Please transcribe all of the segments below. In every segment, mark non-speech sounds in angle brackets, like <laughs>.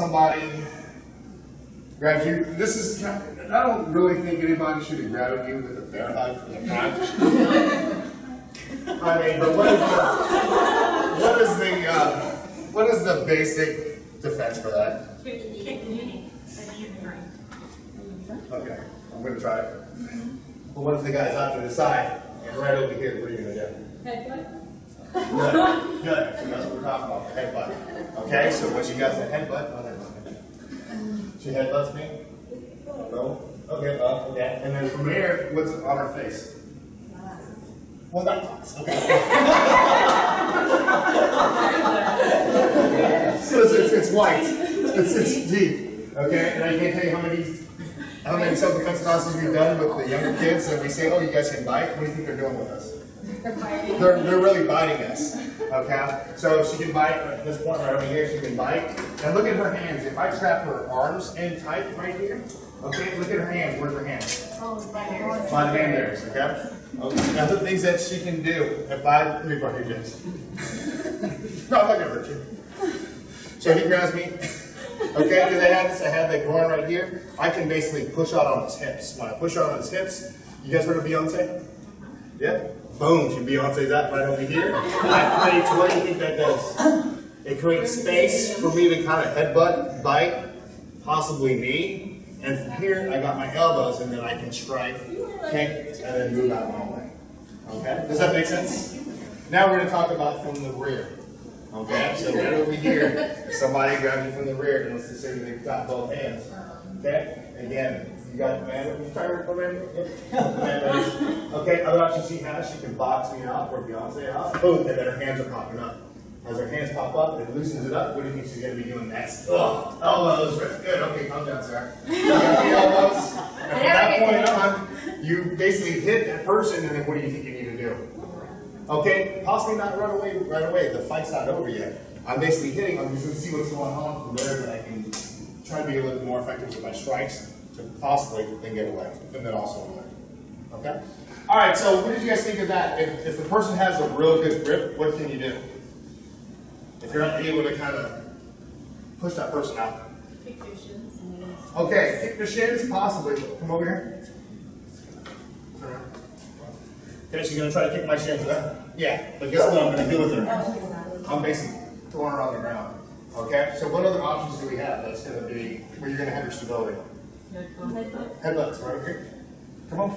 somebody grabs you, this is, I don't really think anybody should be grabbing you with a bear hug from the front. I mean, but what is the, what is the, uh, what is the basic defense for that? Okay, I'm gonna try it. But what if the guy's off to the side and right over here, what are you gonna do? Good, good, so that's what we're talking about, the headbutt. Okay, so once you got the headbutt, never mind. She headbutts me? No? Okay, uh, okay, and then from here, what's on her face? Well, that, okay. <laughs> So it's, it's, it's white, it's, it's deep, okay, and I can't tell you how many, how many self-defense classes we've done with the younger kids, and we say, oh, you guys can bite, what do you think they're doing with us? They're, they're really biting us, okay? So she can bite, at this point right over here, she can bite. And look at her hands. If I trap her arms in tight right here, okay, look at her hands. Where's her hands? My hand there, okay? okay? Now the things that she can do, if I, let me borrow your <laughs> no, I'm not gonna hurt you. So he grabs me, okay, because I had this, I had that groin right here. I can basically push out on his hips. When I push out on his hips, you guys heard of Beyonce? Yeah. Boom, she Beyonce's that right over here. That creates, what do you think that does? It creates space for me to kind of headbutt, bite, possibly knee. And from here, I got my elbows, and then I can strike, kick, and then move out my way. Okay? Does that make sense? Now we're going to talk about from the rear. Okay? So right over here, somebody grabs you from the rear, and let's just say they've got both hands. Okay? Again, you got the man, remember. <laughs> Okay, other option she has, she can box me out or Beyonce out. Boom, and then her hands are popping up. As her hands pop up, it loosens it up. What do you think she's going to be doing next? Oh, oh, Ugh, elbows. Good. Okay, calm down, sir. <laughs> You elbows. And from that point on, you basically hit that person, and then what do you think you need to do? Okay, possibly not run away right away. The fight's not over yet. I'm basically hitting. I'm just going to see what's going on from there, that I can try to be a little bit more effective with my strikes to possibly then get away, and then also away. Okay? All right, so what did you guys think of that? If, if the person has a real good grip, what can you do? If you're not able to kind of push that person out. Kick their shins. Okay, kick the shins, possibly. Come over here. Okay, she's gonna try to kick my shins? Yeah, but guess what I'm gonna do with her? I'm basically throwing her on the ground. Okay, so what other options do we have that's gonna be where you're gonna have your stability? Headbutts, right here. Come on.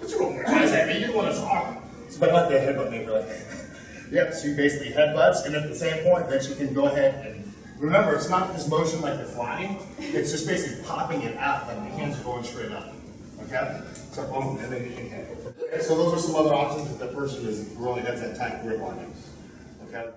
What's wrong with your eyes at me? You're the one that's talking. So, but let the headbutt me for like. <laughs> Yep, so you basically headbutts, and at the same point, then she can go ahead and remember, it's not this motion like you're flying. It's just basically popping it out, like the hands are going straight up. Okay? So boom, and then you can. Okay, so those are some other options if the person is really has that tight grip on you. Okay?